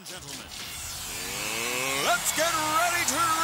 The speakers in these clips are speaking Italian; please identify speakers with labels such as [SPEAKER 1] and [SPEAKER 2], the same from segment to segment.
[SPEAKER 1] and gentlemen, let's get ready to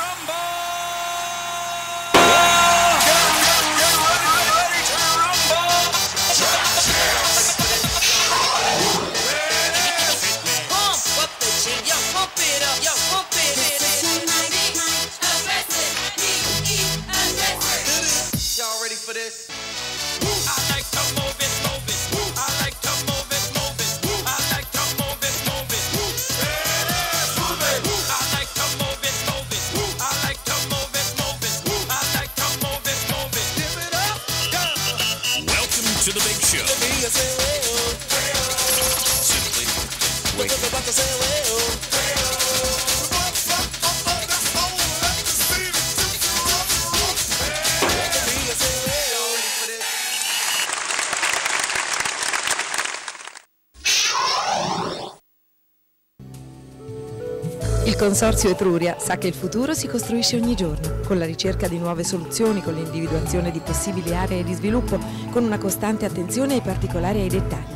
[SPEAKER 2] Consorzio Etruria sa che il futuro si costruisce ogni giorno, con la ricerca di nuove soluzioni, con l'individuazione di possibili aree di sviluppo, con una costante attenzione ai particolari e ai dettagli.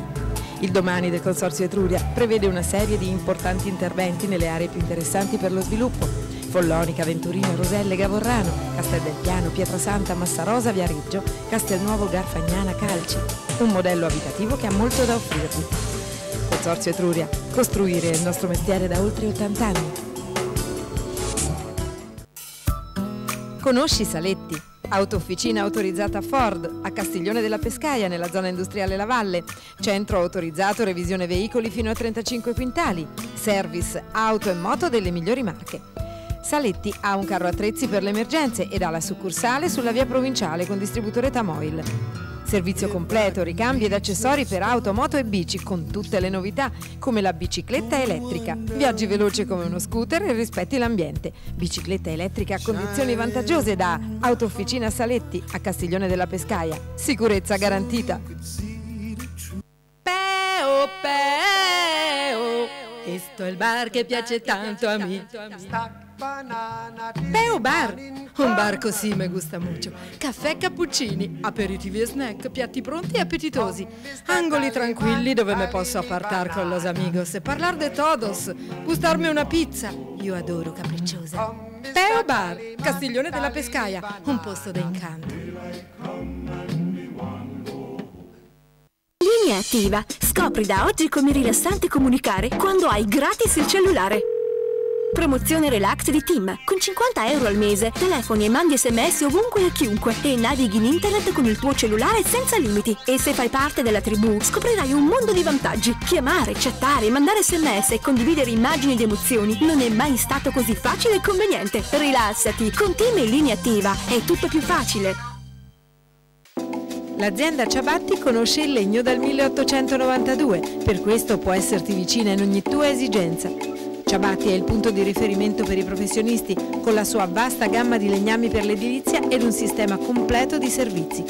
[SPEAKER 2] Il domani del Consorzio Etruria prevede una serie di importanti interventi nelle aree più interessanti per lo sviluppo. Follonica, Venturino, Roselle, Gavorrano, Castel del Piano, Pietrasanta, Massarosa, Viareggio, Castelnuovo, Garfagnana, Calci. Un modello abitativo che ha molto da offrirvi. Consorzio Etruria, costruire il nostro mestiere da oltre 80 anni. Conosci Saletti? Autofficina autorizzata Ford a Castiglione della Pescaia nella zona industriale La Valle. Centro autorizzato revisione veicoli fino a 35 quintali. Service auto e moto delle migliori marche. Saletti ha un carro attrezzi per le emergenze ed ha la succursale sulla via provinciale con distributore Tamoil. Servizio completo, ricambi ed accessori per auto, moto e bici con tutte le novità, come la bicicletta elettrica. Viaggi veloce come uno scooter e rispetti l'ambiente. Bicicletta elettrica a condizioni vantaggiose da Autofficina Saletti a Castiglione della Pescaia. Sicurezza garantita. Peo, peo, questo è il bar che piace tanto a me. Peo Bar, un bar così me gusta mucho. Caffè cappuccini, aperitivi e snack, piatti pronti e appetitosi. Angoli tranquilli dove me posso appartar con los amigos e parlar de todos, gustarmi una pizza. Io adoro capricciosa. Peo Bar, Castiglione della Pescaia, un posto d'incanto.
[SPEAKER 3] Linea attiva. Scopri da oggi come è rilassante comunicare quando hai gratis il cellulare. Promozione relax di Team. Con 50 euro al mese, telefoni e mandi sms ovunque e a chiunque e navighi in internet con il tuo cellulare senza limiti. E se fai parte della tribù, scoprirai un mondo di vantaggi. Chiamare, chattare, mandare sms e condividere immagini ed emozioni non è mai stato così facile e conveniente. Rilassati, con Team in linea attiva è tutto più facile.
[SPEAKER 2] L'azienda Ciabatti conosce il legno dal 1892, per questo può esserti vicina in ogni tua esigenza. Ciabatti è il punto di riferimento per i professionisti, con la sua vasta gamma di legnami per l'edilizia ed un sistema completo di servizi.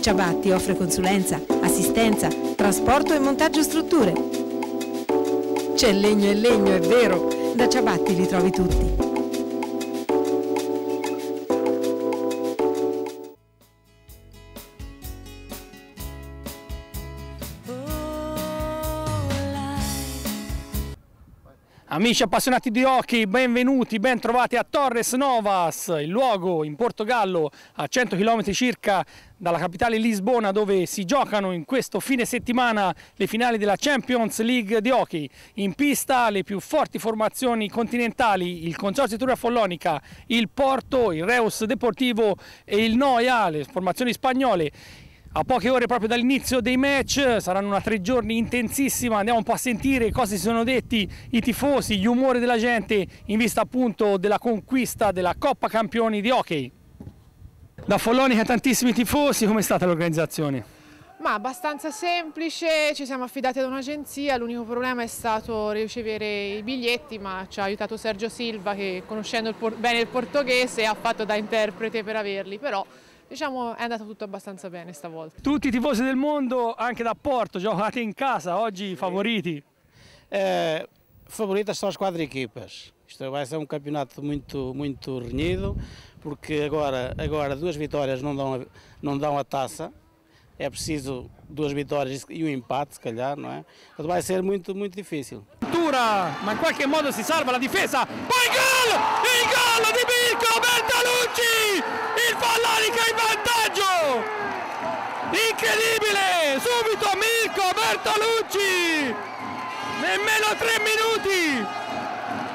[SPEAKER 2] Ciabatti offre consulenza, assistenza, trasporto e montaggio strutture. C'è legno e legno, è vero, da Ciabatti li trovi tutti.
[SPEAKER 4] Amici appassionati di hockey, benvenuti, ben trovati a Torres Novas, il luogo in Portogallo a 100 km circa dalla capitale Lisbona dove si giocano in questo fine settimana le finali della Champions League di hockey. In pista le più forti formazioni continentali, il Consorzio Turia Follonica, il Porto, il Reus Deportivo e il Noia, le formazioni spagnole. A poche ore proprio dall'inizio dei match, saranno una tre giorni intensissima, andiamo un po' a sentire cosa si sono detti i tifosi, gli umori della gente in vista appunto della conquista della Coppa Campioni di hockey. Da Follonica tantissimi tifosi, com'è stata l'organizzazione?
[SPEAKER 5] Ma abbastanza semplice, ci siamo affidati ad un'agenzia, l'unico problema è stato ricevere i biglietti, ma ci ha aiutato Sergio Silva che conoscendo il bene il portoghese ha fatto da interprete per averli, però diciamo è andato tutto abbastanza bene stavolta.
[SPEAKER 4] Tutti i tifosi del mondo, anche da Porto, giocate in casa, oggi favoriti.
[SPEAKER 6] Eh, favoritas são as quatro equipas. Isto vai ser um campeonato muito, muito renhido, porque agora, agora duas vitórias não dão, a, não dão a taça. É preciso duas vitórias e um empate, se calhar, não é? Portanto, vai ser muito, muito difícil.
[SPEAKER 4] Ancora, ma in qualche modo si salva la difesa. Poi gol! Il gol di Mirko Bertolucci! Il Fallanica in vantaggio! Incredibile! Subito Mirko Bertolucci! Nemmeno tre minuti!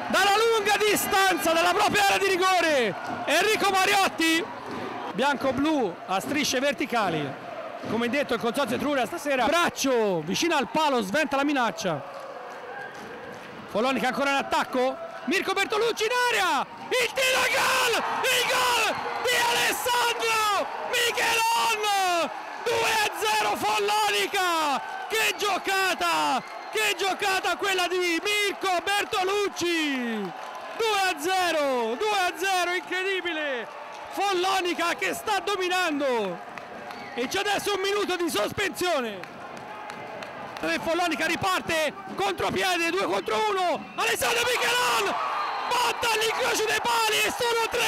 [SPEAKER 4] Dalla lunga distanza dalla propria area di rigore! Enrico Mariotti! Bianco-blu a strisce verticali. Come detto il Consorzio Etruria stasera braccio vicino al palo sventa la minaccia. Follonica ancora in attacco. Mirko Bertolucci in area. Il tiro gol! Il gol di Alessandro Michelon! 2-0 Follonica! Che giocata! Che giocata quella di Mirko Bertolucci! 2-0! 2-0 incredibile! Follonica che sta dominando! E c'è adesso un minuto di sospensione. Follonica riparte contropiede 2 contro 1. Alessandro Michelon botta all'incrocio dei pali e sono 3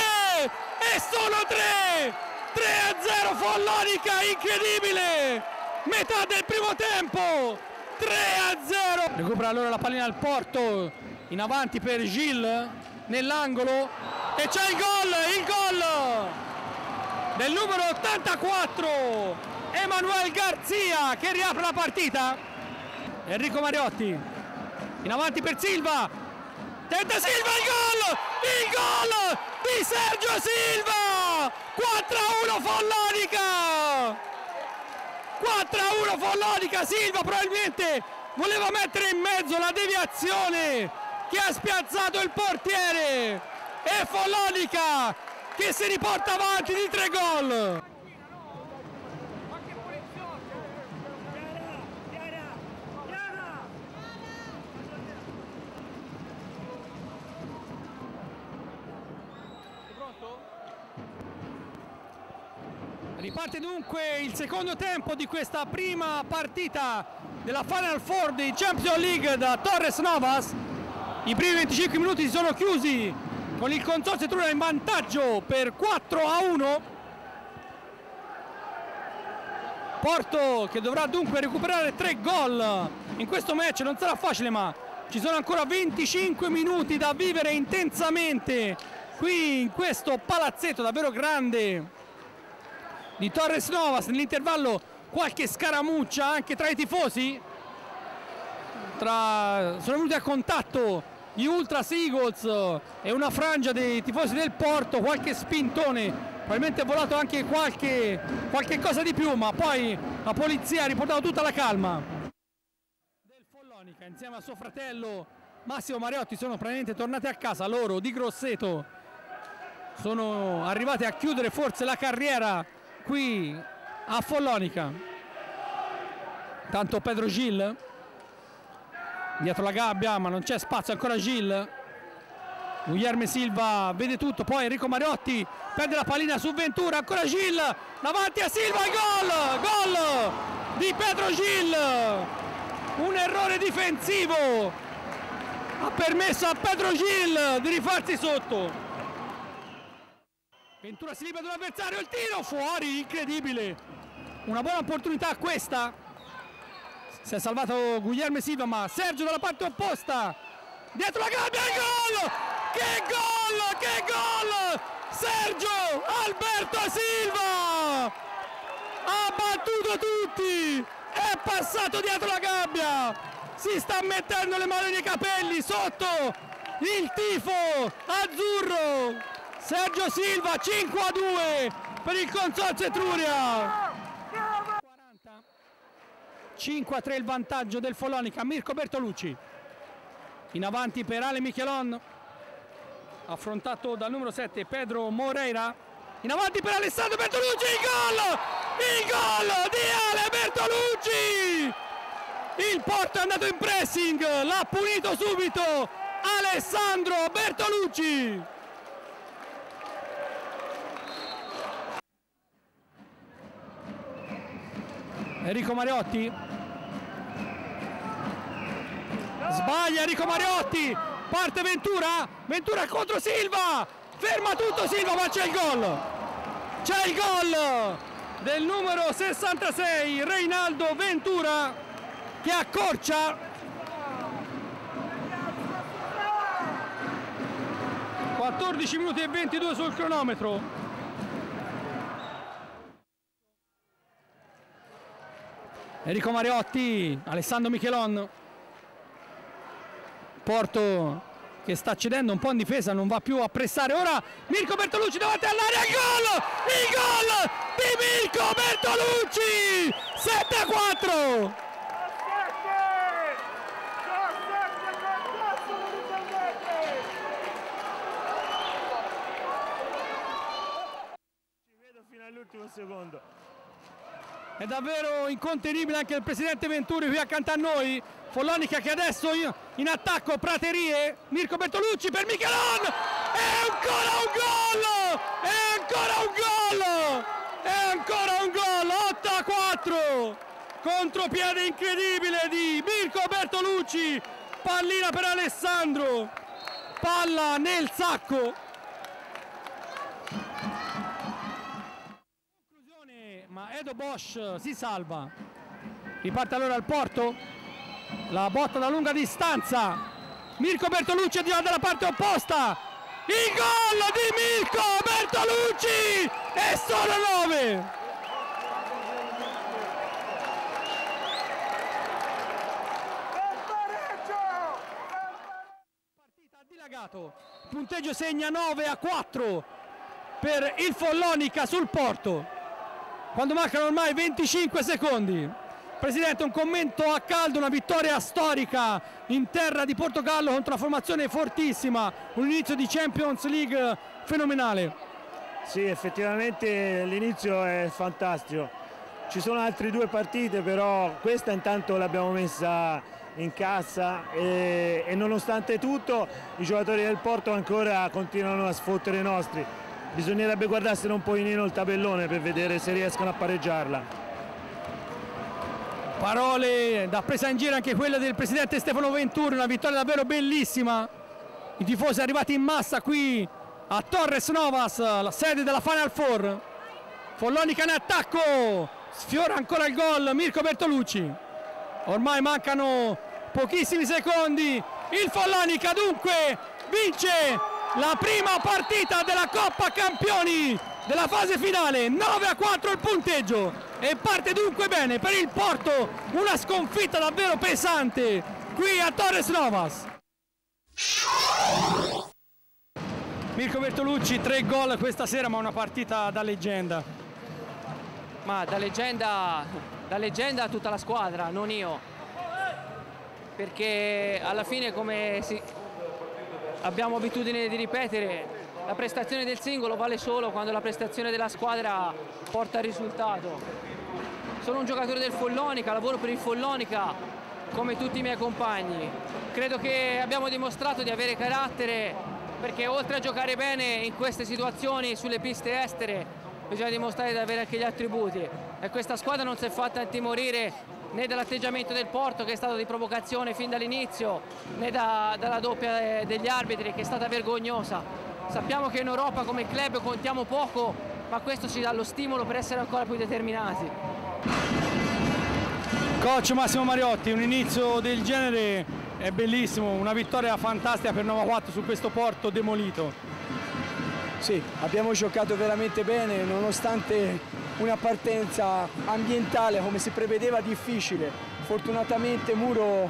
[SPEAKER 4] e sono 3 3 a 0 Follonica incredibile. Metà del primo tempo 3 a 0 recupera allora la pallina al porto in avanti per Gilles nell'angolo. E c'è il gol il gol del numero 84 Emanuel Garzia che riapre la partita. Enrico Mariotti in avanti per Silva. Tenta Silva il gol! Il gol di Sergio Silva! 4 a 1 Follonica! 4 a 1 Follonica Silva probabilmente voleva mettere in mezzo la deviazione che ha spiazzato il portiere. E Follonica che si riporta avanti di tre gol. Riparte dunque il secondo tempo di questa prima partita della Final Four di Champions League da Torres Novas. I primi 25 minuti si sono chiusi con il Consorzio Etruria in vantaggio per 4 a 1 Porto che dovrà dunque recuperare 3 gol. In questo match non sarà facile ma ci sono ancora 25 minuti da vivere intensamente qui in questo palazzetto davvero grande di Torres Novas. Nell'intervallo qualche scaramuccia anche tra i tifosi. Tra... sono venuti a contatto gli Ultras Eagles e una frangia dei tifosi del Porto, qualche spintone, probabilmente è volato anche qualche, qualche cosa di più, ma poi la polizia ha riportato tutta la calma. Del Follonica insieme a suo fratello Massimo Mariotti sono praticamente tornati a casa loro di Grosseto, sono arrivati a chiudere forse la carriera qui a Follonica. Tanto Pedro Gil dietro la gabbia ma non c'è spazio ancora Gil Guillermo Silva vede tutto poi Enrico Mariotti perde la pallina su Ventura ancora Gil davanti a Silva gol! Gol di Pedro Gil un errore difensivo ha permesso a Pedro Gil di rifarsi sotto. Ventura si libera dell'avversario il tiro fuori incredibile. Una buona opportunità questa si è salvato Guglielmo Silva ma Sergio dalla parte opposta. Dietro la gabbia il gol! Che gol! Che gol! Sergio Alberto Silva! Ha battuto tutti! È passato dietro la gabbia! Si sta mettendo le mani nei capelli sotto il tifo azzurro. Sergio Silva 5 a 2 per il Consorzio Etruria 5 a 3 il vantaggio del Follonica, Mirko Bertolucci. In avanti per Ale Michelon. Affrontato dal numero 7 Pedro Moreira. In avanti per Alessandro Bertolucci. Il gol! Il gol di Ale Bertolucci! Il Porto è andato in pressing. L'ha punito subito Alessandro Bertolucci. Enrico Mariotti sbaglia Enrico Mariotti, parte Ventura, Ventura contro Silva, ferma tutto Silva ma c'è il gol, c'è il gol del numero 66 Reinaldo Ventura che accorcia. Quattordici minuti e 22 sul cronometro. Enrico Mariotti, Alessandro Michelon. Porto che sta cedendo un po' in difesa, non va più a pressare. Ora Mirko Bertolucci davanti all'area, il gol! Il gol di Mirko Bertolucci! 7 a 4!
[SPEAKER 7] fino all'ultimo secondo.
[SPEAKER 4] È davvero incontenibile anche il presidente Venturi qui accanto a noi. Follonica che adesso in, attacco, Praterie, Mirko Bertolucci per Michelon! È ancora un gol! È ancora un gol! È ancora un gol! 8 a 4! Contropiede incredibile di Mirko Bertolucci! Pallina per Alessandro! Palla nel sacco! Ma Edo Bosch si salva. Riparte allora al porto. La botta da lunga distanza. Mirko Bertolucci è di là dalla parte opposta. Il gol di Mirko Bertolucci! E sono 9! dilagato. Punteggio segna 9 a 4 per il Follonica sul Porto. Quando mancano ormai 25 secondi. Presidente, un commento a caldo, una vittoria storica in terra di Portogallo contro una formazione fortissima, un inizio di Champions League fenomenale.
[SPEAKER 7] Sì, effettivamente l'inizio è fantastico. Ci sono altre due partite, però questa intanto l'abbiamo messa in cassa e, e nonostante tutto i giocatori del Porto ancora continuano a sfottere i nostri. Bisognerebbe guardarsene un po' in il tabellone per vedere se riescono a pareggiarla.
[SPEAKER 4] Parole da presa in giro anche quelle del presidente Stefano Venturi, una vittoria davvero bellissima. I tifosi arrivati in massa qui a Torres Novas, la sede della Final Four. Follonica in attacco, sfiora ancora il gol Mirko Bertolucci. Ormai mancano pochissimi secondi. Il Follonica dunque vince la prima partita della Coppa Campioni della fase finale. 9 a 4 il punteggio e parte dunque bene per il Porto. Una sconfitta davvero pesante qui a Torres Novas. Mirko Bertolucci, tre gol questa sera ma una partita da leggenda.
[SPEAKER 8] Ma da leggenda, da leggenda tutta la squadra, non io. Perché alla fine come si... abbiamo abitudine di ripetere, la prestazione del singolo vale solo quando la prestazione della squadra porta al risultato. Sono un giocatore del Follonica, lavoro per il Follonica come tutti i miei compagni. Credo che abbiamo dimostrato di avere carattere perché oltre a giocare bene in queste situazioni sulle piste estere bisogna dimostrare di avere anche gli attributi e questa squadra non si è fatta intimorire né dall'atteggiamento del Porto che è stato di provocazione fin dall'inizio né da, dalla doppia eh, degli arbitri che è stata vergognosa. Sappiamo che in Europa come club contiamo poco ma questo ci dà lo stimolo per essere ancora più determinati.
[SPEAKER 4] Coach Massimo Mariotti, un inizio del genere è bellissimo, una vittoria fantastica per 9-4 su questo porto demolito.
[SPEAKER 9] Sì, abbiamo giocato veramente bene nonostante una partenza ambientale come si prevedeva difficile. Fortunatamente Muro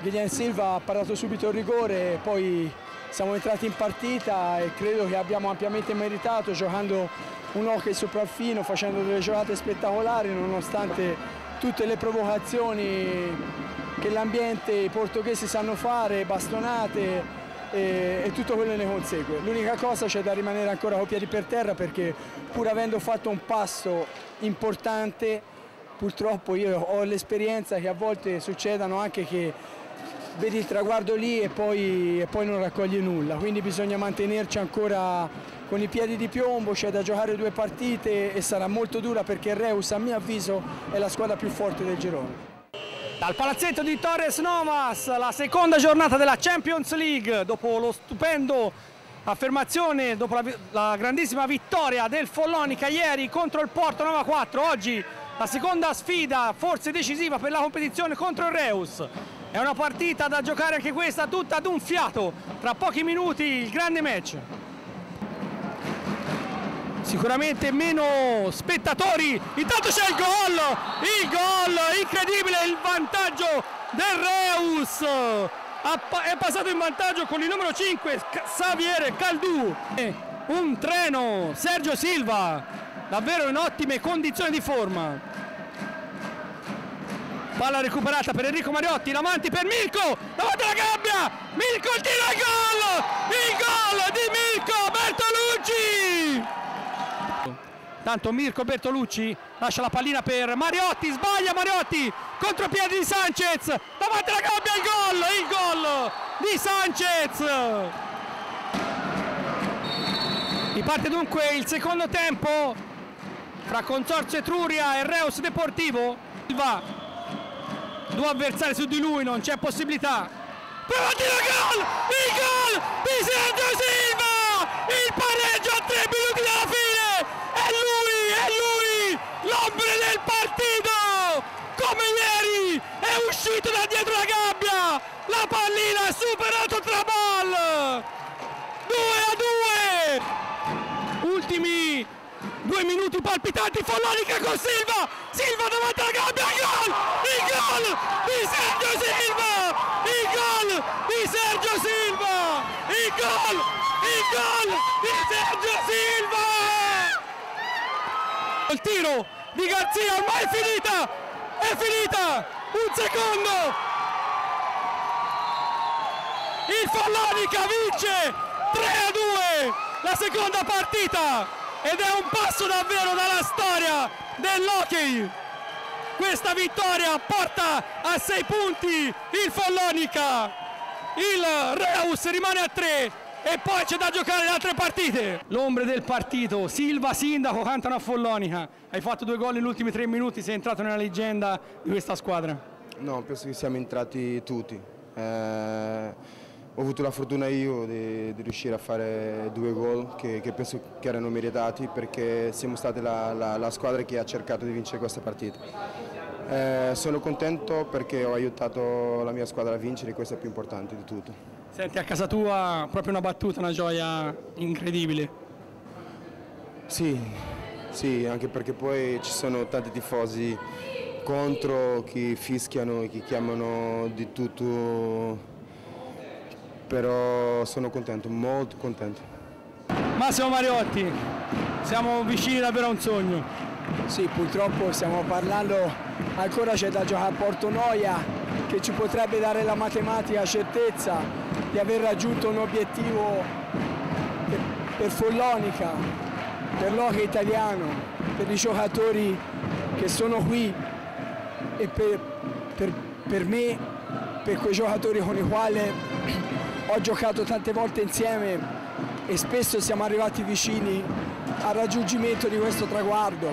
[SPEAKER 9] Guilherme Silva ha parato subito il rigore e poi siamo entrati in partita e credo che abbiamo ampiamente meritato giocando un hockey sopraffino, facendo delle giocate spettacolari nonostante tutte le provocazioni che l'ambiente, i portoghesi sanno fare, bastonate e, e, tutto quello che ne consegue. L'unica cosa c'è da rimanere ancora con piedi per terra perché pur avendo fatto un passo importante purtroppo io ho l'esperienza che a volte succedano anche che vedi il traguardo lì e poi, e poi non raccogli nulla, quindi bisogna mantenerci ancora con i piedi di piombo, c'è da giocare due partite e sarà molto dura perché Reus a mio avviso è la squadra più forte del girone.
[SPEAKER 4] Dal palazzetto di Torres Novas, la seconda giornata della Champions League, dopo lo stupendo affermazione, dopo la, la grandissima vittoria del Follonica ieri contro il Porto 9-4, oggi la seconda sfida forse decisiva per la competizione contro il Reus. È una partita da giocare anche questa tutta ad un fiato, tra pochi minuti il grande match. sicuramente meno spettatori. Intanto c'è il gol, il gol incredibile, il vantaggio del Reus. È passato in vantaggio con il numero 5 Xavier Caldù. Un treno, Sergio Silva, davvero in ottime condizioni di forma. Palla recuperata per Enrico Mariotti, in avanti per Mirko, davanti alla gabbia, Mirko il tiro al gol, il gol di Mirko Bertolucci. Tanto Mirko Bertolucci lascia la pallina per Mariotti, sbaglia Mariotti, contropiede di Sanchez, davanti alla gabbia il gol, il gol di Sanchez. Riparte dunque il secondo tempo fra Consorzio Etruria e Reus Deportivo. Silva, due avversari su di lui, non c'è possibilità. Prova tiro gol! Il gol di Sergio Silva! Il pareggio a tre minuti dalla fine! È lui, è lui! L'ombre del partito! Come ieri è uscito da dietro la gabbia! La pallina ha superato Trabal! 2 a 2! Ultimi due minuti palpitanti, Follonica con Silva! Silva davanti alla gabbia, il gol! Il gol di Sergio Silva! Il gol di Sergio Silva! Il gol! Il gol di Sergio Silva! Il tiro di Garzia ormai è finita! È finita! Un secondo! Il Follonica vince 3 a 2 la seconda partita ed è un passo davvero dalla storia dell'hockey. Questa vittoria porta a 6 punti il Follonica. Il Reus rimane a 3 e poi c'è da giocare le altre partite. L'ombre del partito, Silva, Sindaco cantano a Follonica. Hai fatto due gol negli ultimi tre minuti, sei entrato nella leggenda di questa squadra.
[SPEAKER 10] No, penso che siamo entrati tutti. Eh, ho avuto la fortuna io di, di riuscire a fare due gol che, che penso che erano meritati perché siamo stati la, la- la squadra che ha cercato di vincere questa partita. Eh, sono contento perché ho aiutato la mia squadra a vincere, questo è più importante di tutto.
[SPEAKER 4] Senti a casa tua proprio una battuta, una gioia incredibile.
[SPEAKER 10] Sì, sì, anche perché poi ci sono tanti tifosi contro, chi fischiano e chi chiamano di tutto, però sono contento, molto contento.
[SPEAKER 4] Massimo Mariotti, siamo vicini davvero a un sogno.
[SPEAKER 9] Sì, purtroppo stiamo parlando, ancora c'è da giocare a Porto Noia che ci potrebbe dare la matematica certezza di aver raggiunto un obiettivo per, per Follonica, per l'hockey italiano, per i giocatori che sono qui e per, per- per me, per quei giocatori con i quali ho giocato tante volte insieme e spesso siamo arrivati vicini al raggiungimento di questo traguardo.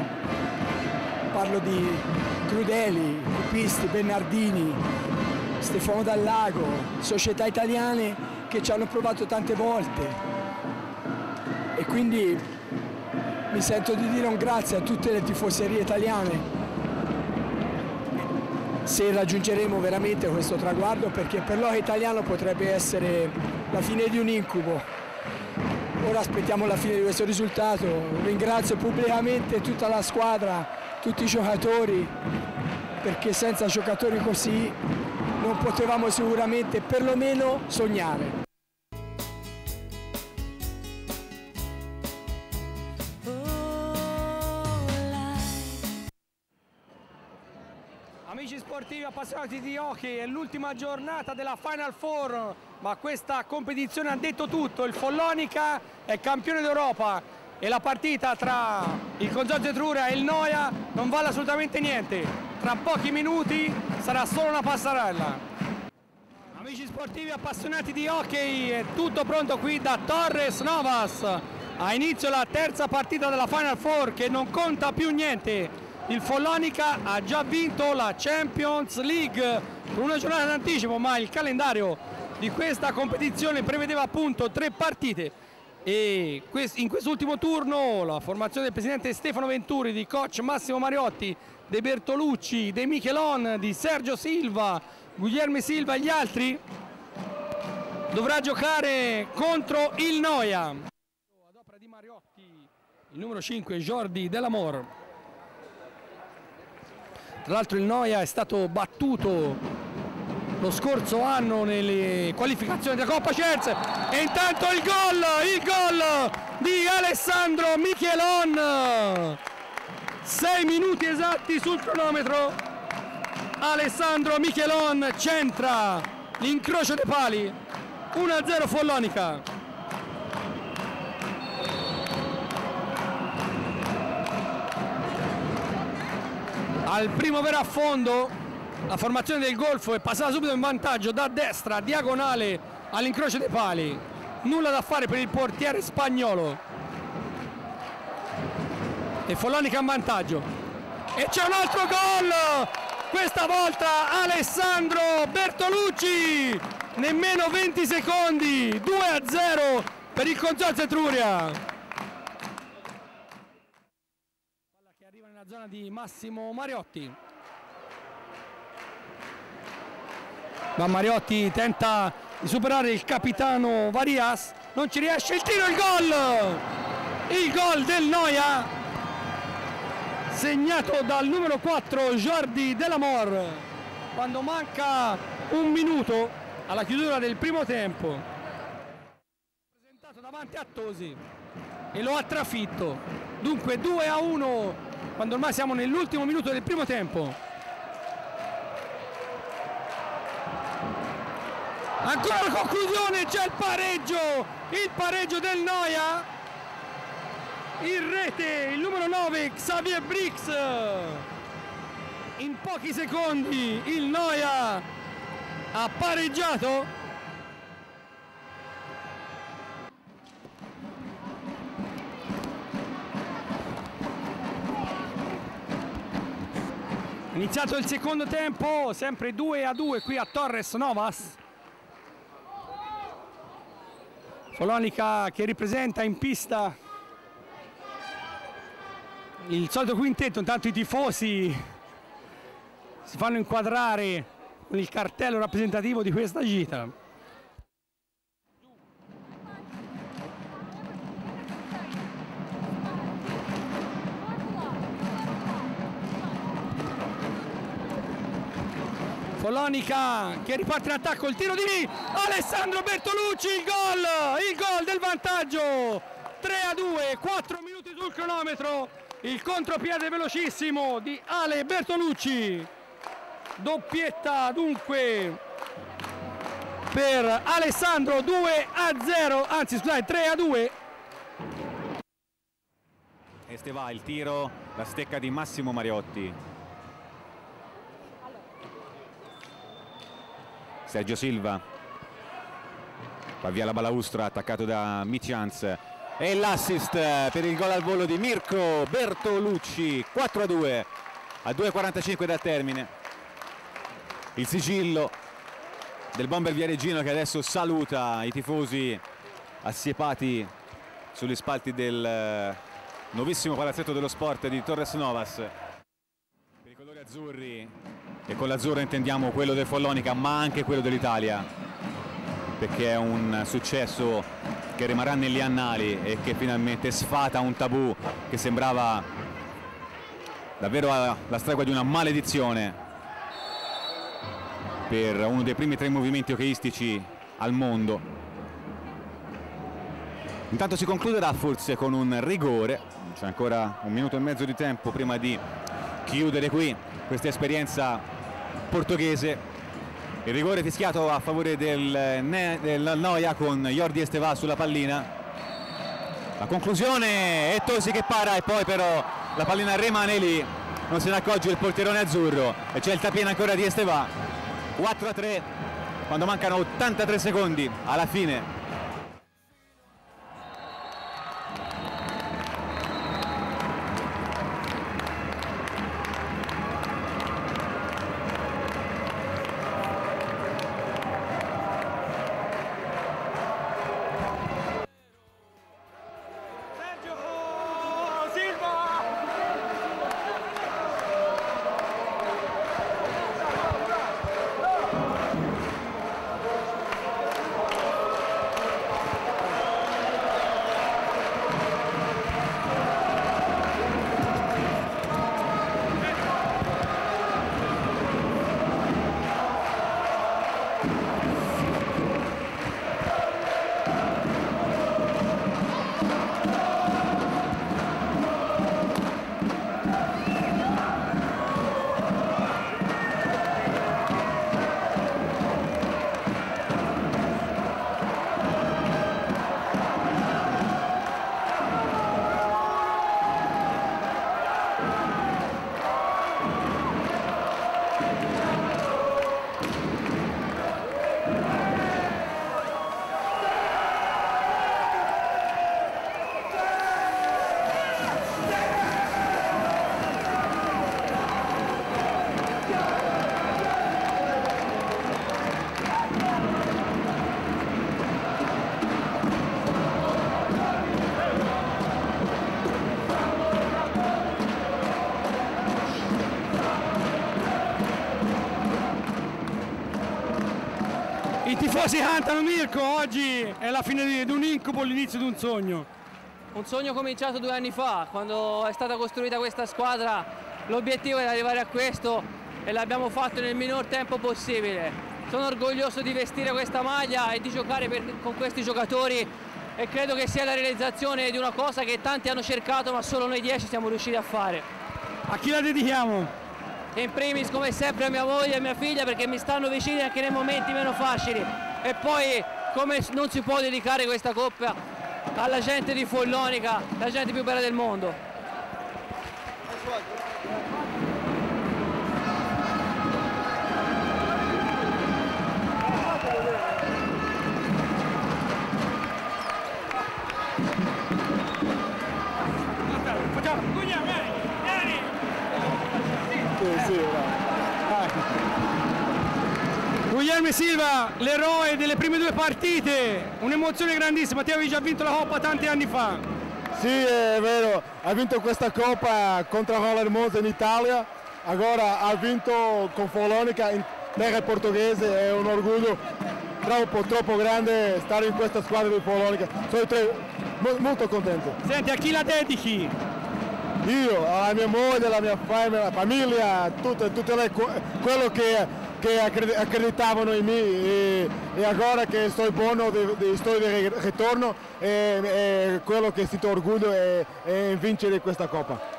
[SPEAKER 9] Parlo di Crudeli, Cupisti, Bernardini, Stefano Dallago, società italiane che ci hanno provato tante volte. E quindi mi sento di dire un grazie a tutte le tifoserie italiane se raggiungeremo veramente questo traguardo perché per l'hockey italiano potrebbe essere la fine di un incubo. Ora aspettiamo la fine di questo risultato, ringrazio pubblicamente tutta la squadra, tutti i giocatori, perché senza giocatori così non potevamo sicuramente perlomeno sognare.
[SPEAKER 4] Sportivi appassionati di hockey, è l'ultima giornata della Final Four, ma questa competizione ha detto tutto, il Follonica è campione d'Europa e la partita tra il Consorzio Etruria e il Noia non vale assolutamente niente, tra pochi minuti sarà solo una passarella. Amici sportivi appassionati di hockey, è tutto pronto qui da Torres Novas. Ha inizio la terza partita della Final Four che non conta più niente. Il Follonica ha già vinto la Champions League con una giornata d'anticipo, ma il calendario di questa competizione prevedeva appunto tre partite. E in quest'ultimo turno la formazione del presidente Stefano Venturi, di coach Massimo Mariotti, De Bertolucci, De Michelon, di Sergio Silva, Guglielmo Silva e gli altri dovrà giocare contro il Noia. Ad opera di Mariotti il numero 5 Jordi Delamor. Tra l'altro il Noia è stato battuto lo scorso anno nelle qualificazioni della Coppa Cerz e intanto il gol, il gol di Alessandro Michelon. 6 minuti esatti sul cronometro. Alessandro Michelon centra l'incrocio dei pali. 1-0 Follonica. Al primo vero affondo la formazione del Golfo è passata subito in vantaggio da destra, diagonale all'incrocio dei pali. Nulla da fare per il portiere spagnolo. E Follonica in vantaggio. E c'è un altro gol! Questa volta Alessandro Bertolucci! Nemmeno 20 secondi, 2 a 0 per il Consorzio Etruria. Nella zona di Massimo Mariotti. Ma Mariotti tenta di superare il capitano Varias, non ci riesce il tiro, il gol! Il gol del Noia, segnato dal numero 4 Jordi Delamor, quando manca un minuto alla chiusura del primo tempo. Presentato davanti a Tosi e lo ha trafitto. Dunque 2 a 1 quando ormai siamo nell'ultimo minuto del primo tempo. Ancora conclusione, c'è il pareggio, il pareggio del Noia. In rete il numero 9 Xavier Brix. In pochi secondi il Noia ha pareggiato. Iniziato il secondo tempo, sempre 2 a 2 qui a Torres Novas. Folonica che ripresenta in pista il solito quintetto, intanto i tifosi si fanno inquadrare con il cartello rappresentativo di questa gita. Follonica che riparte in attacco, il tiro di lì, Alessandro Bertolucci, il gol, il gol del vantaggio, 3 a 2, 4 minuti sul cronometro, il contropiede velocissimo di Ale Bertolucci, doppietta dunque per Alessandro 2 a 0, anzi scusate 3 a 2.
[SPEAKER 11] Este va il tiro, la stecca di Massimo Mariotti. Sergio Silva. Va via la balaustra attaccato da Micianz e l'assist per il gol al volo di Mirko Bertolucci. 4 a 2 a 2.45 dal termine. Il sigillo del bomber viareggino che adesso saluta i tifosi assiepati sugli spalti del nuovissimo palazzetto dello sport di Torres Novas. Per i colori azzurri e con l'azzurro intendiamo quello del Follonica ma anche quello dell'Italia perché è un successo che rimarrà negli annali e che finalmente sfata un tabù che sembrava davvero la stregua di una maledizione per uno dei primi tre movimenti hockeyistici al mondo. Intanto si concluderà forse con un rigore c'è ancora un minuto e mezzo di tempo prima di chiudere qui questa esperienza portoghese. Il rigore fischiato a favore del, del Noia con Jordi Estevà sulla pallina. La conclusione è Tosi che para e poi però la pallina rimane lì. Non se ne accorge il porterone azzurro e c'è il tapieno ancora di Estevà. 4 a 3 quando mancano 83 secondi alla fine
[SPEAKER 4] I tifosi cantano Mirko, oggi è la fine di, un incubo, l'inizio di un sogno.
[SPEAKER 8] Un sogno cominciato due anni fa, quando è stata costruita questa squadra, l'obiettivo era arrivare a questo e l'abbiamo fatto nel minor tempo possibile. Sono orgoglioso di vestire questa maglia e di giocare per- con questi giocatori e credo che sia la realizzazione di una cosa che tanti hanno cercato ma solo noi dieci siamo riusciti a fare.
[SPEAKER 4] A chi la dedichiamo?
[SPEAKER 8] In primis come sempre a mia moglie e a mia figlia perché mi stanno vicini anche nei momenti meno facili e poi come non si può dedicare questa coppa alla gente di Follonica, la gente più bella del mondo.
[SPEAKER 4] Guglielmo Silva, l'eroe delle prime due partite, un'emozione grandissima, ti avevi già vinto la Coppa tanti anni fa.
[SPEAKER 12] Sì, è vero, ha vinto questa Coppa contro Roller Monza in Italia, ora ha vinto con Folonica in terra portoghese, è un orgoglio troppo, troppo grande stare in questa squadra di Folonica, sono tre- mo- molto contento.
[SPEAKER 4] Senti, a chi la dedichi?
[SPEAKER 12] Io, alla mia moglie, alla mia fam- famiglia, le, que- quello che, accred- accreditavano in me e, e ora che sto buono, di, di- sto di ri- ritorno, e, e quello che sento orgoglio è, è vincere questa Coppa.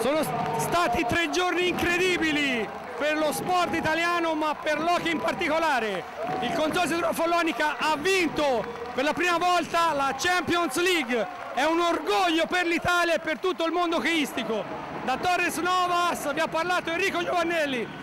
[SPEAKER 4] Sono st- stati tre giorni incredibili per lo sport italiano, ma per l'hockey in particolare. Il Consorzio Follonica ha vinto per la prima volta la Champions League. È un orgoglio per l'Italia e per tutto il mondo hockeyistico. Da Torres Novas vi ha parlato Enrico Giovannelli.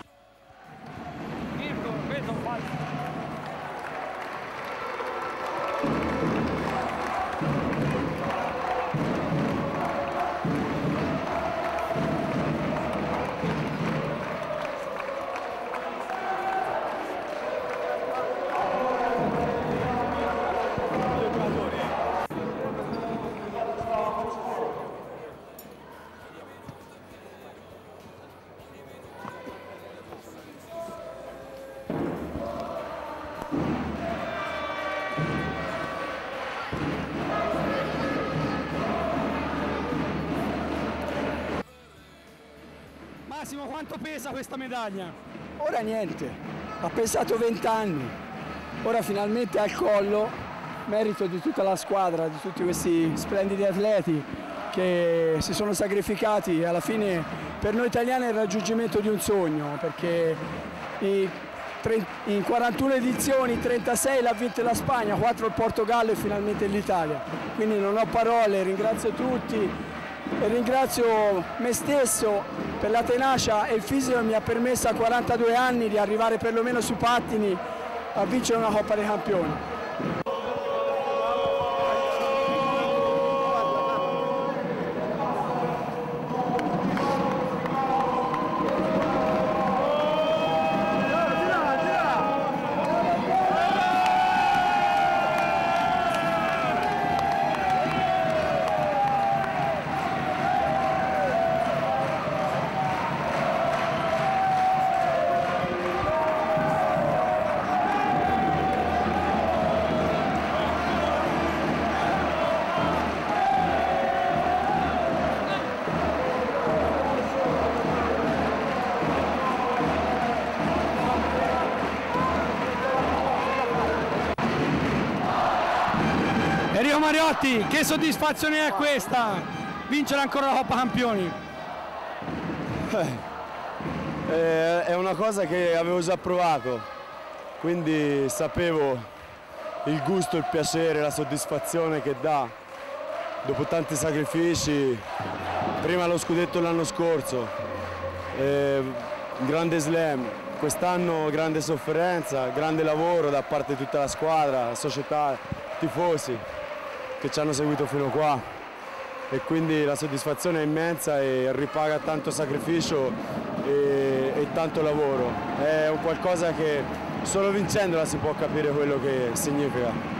[SPEAKER 4] Quanto pesa questa medaglia?
[SPEAKER 9] Ora niente, ha pesato 20 anni, ora finalmente al collo, merito di tutta la squadra, di tutti questi splendidi atleti che si sono sacrificati alla fine per noi italiani è il raggiungimento di un sogno perché in 41 edizioni 36 l'ha vinta la Spagna, 4 il Portogallo e finalmente l'Italia. Quindi non ho parole, ringrazio tutti e ringrazio me stesso per la tenacia e il fisico che mi ha permesso a 42 anni di arrivare perlomeno sui pattini a vincere una Coppa dei Campioni.
[SPEAKER 4] Mariotti, che soddisfazione è questa? Vincere ancora la Coppa Campioni.
[SPEAKER 10] Eh, è una cosa che avevo già provato, quindi sapevo il gusto, il piacere, la soddisfazione che dà dopo tanti sacrifici. Prima lo scudetto l'anno scorso, eh, grande slam, quest'anno grande sofferenza, grande lavoro da parte di tutta la squadra, la società, tifosi che ci hanno seguito fino qua e quindi la soddisfazione è immensa e ripaga tanto sacrificio e, e tanto lavoro. È un qualcosa che solo vincendola si può capire quello che significa.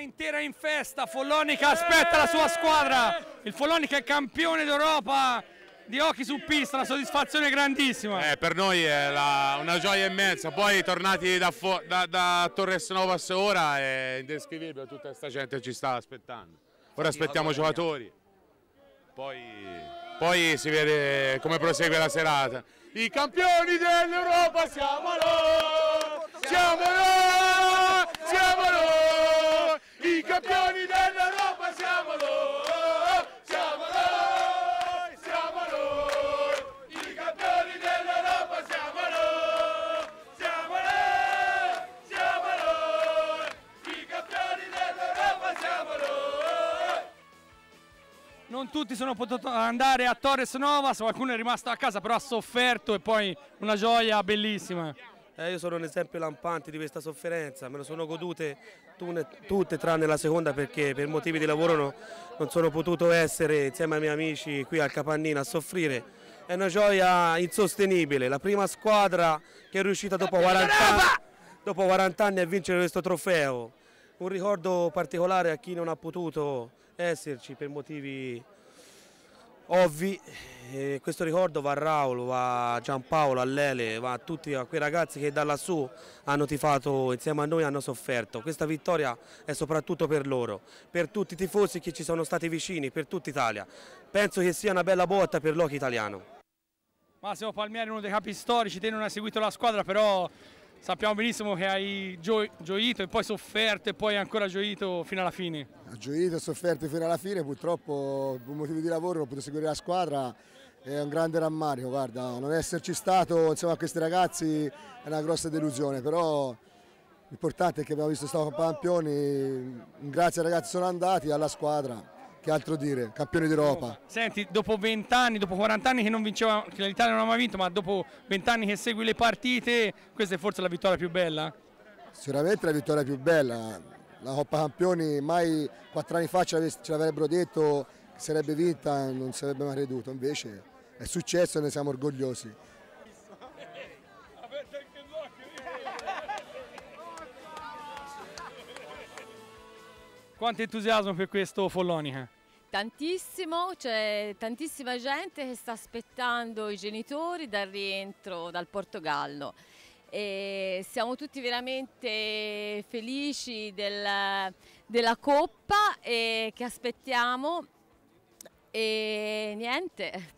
[SPEAKER 4] Intera in festa, Follonica aspetta la sua squadra, il Follonica è campione d'Europa di hockey su pista, una soddisfazione grandissima.
[SPEAKER 13] Eh, per noi è la- una gioia immensa, poi tornati da, da- da Torres Novas ora è indescrivibile. Tutta questa gente ci sta aspettando. Ora aspettiamo i giocatori, poi, poi si vede come prosegue la serata. I campioni dell'Europa siamo noi, siamo noi,
[SPEAKER 4] Non tutti sono potuti andare a Torres Novas, qualcuno è rimasto a casa però ha sofferto e poi una gioia bellissima.
[SPEAKER 14] Eh, io sono un esempio lampante di questa sofferenza, me lo sono godute tutte tranne la seconda perché per motivi di lavoro no- non sono potuto essere insieme ai miei amici qui al Capannino a soffrire. È una gioia insostenibile, la prima squadra che è riuscita dopo 40 anni, dopo 40 anni a vincere questo trofeo. Un ricordo particolare a chi non ha potuto esserci per motivi ovvi. Eh, questo ricordo va a Raul, va a Giampaolo, a Lele, va a tutti a quei ragazzi che da lassù hanno tifato insieme a noi, hanno sofferto. Questa vittoria è soprattutto per loro, per tutti i tifosi che ci sono stati vicini, per tutta Italia. Penso che sia una bella botta per l'hockey italiano.
[SPEAKER 4] Massimo Palmieri uno dei capi storici, te non hai seguito la squadra però sappiamo benissimo che hai gio- gioito e poi sofferto e poi ancora gioito fino alla fine.
[SPEAKER 15] Ha gioito e sofferto fino alla fine, purtroppo per motivi di lavoro non ho potuto seguire la squadra, è un grande rammarico, guarda, non esserci stato insieme a questi ragazzi è una grossa delusione, però l'importante è che abbiamo visto stato campioni, grazie ai ragazzi sono andati, alla squadra, che altro dire, campioni d'Europa.
[SPEAKER 4] Senti, dopo 20 anni, dopo 40 anni che, non vinceva, che l'Italia non ha mai vinto, ma dopo 20 anni che segui le partite, questa è forse la vittoria più bella?
[SPEAKER 15] Sicuramente la vittoria più bella, la Coppa Campioni mai quattro anni fa ce l'avrebbero detto che sarebbe vinta, non si avrebbe mai creduto, invece è successo e ne siamo orgogliosi.
[SPEAKER 4] Quanto entusiasmo per questo Follonica?
[SPEAKER 16] Tantissimo, c'è tantissima gente che sta aspettando i genitori dal rientro dal Portogallo. E siamo tutti veramente felici del- della Coppa e che aspettiamo e niente.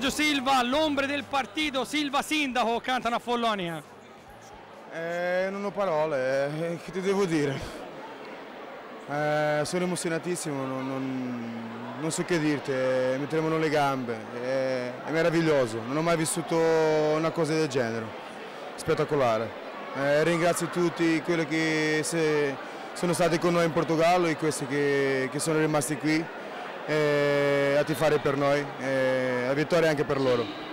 [SPEAKER 4] Sergio Silva, l'ombre del partito, Silva sindaco, cantano a Follonia.
[SPEAKER 10] Eh, non ho parole, eh, che ti devo dire? Eh, sono emozionatissimo, non, non, non, so che dirti, eh, mi tremano le gambe, eh, è meraviglioso, non ho mai vissuto una cosa del genere, spettacolare. ringrazio tutti quelli che sono stati con noi in Portogallo e questi che, che sono rimasti qui eh, a tifare per noi, eh, la vittoria anche per loro.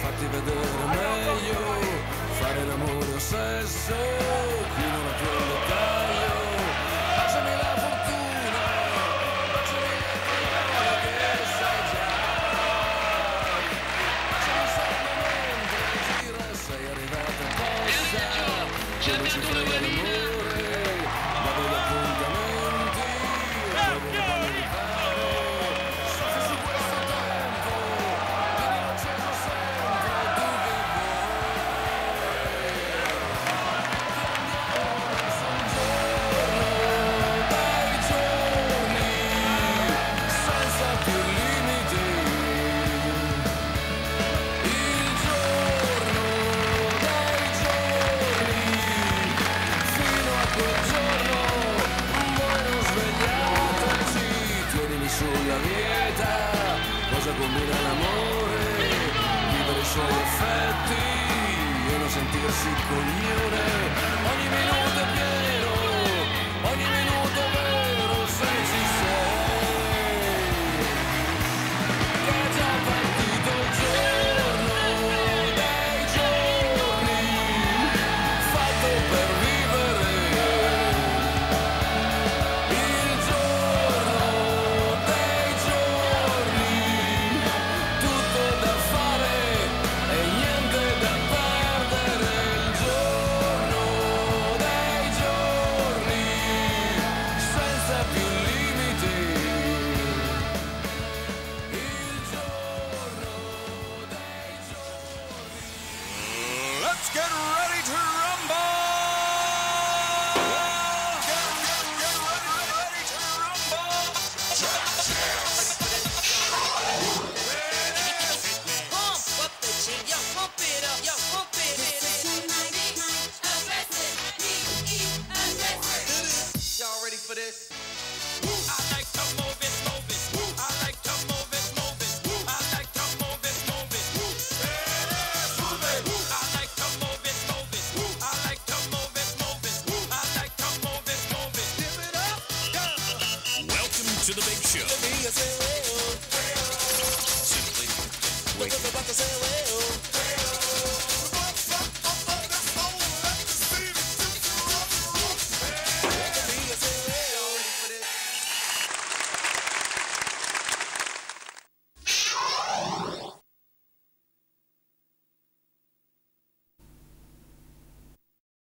[SPEAKER 1] Fatti vedere meglio, fare l'amore o sesso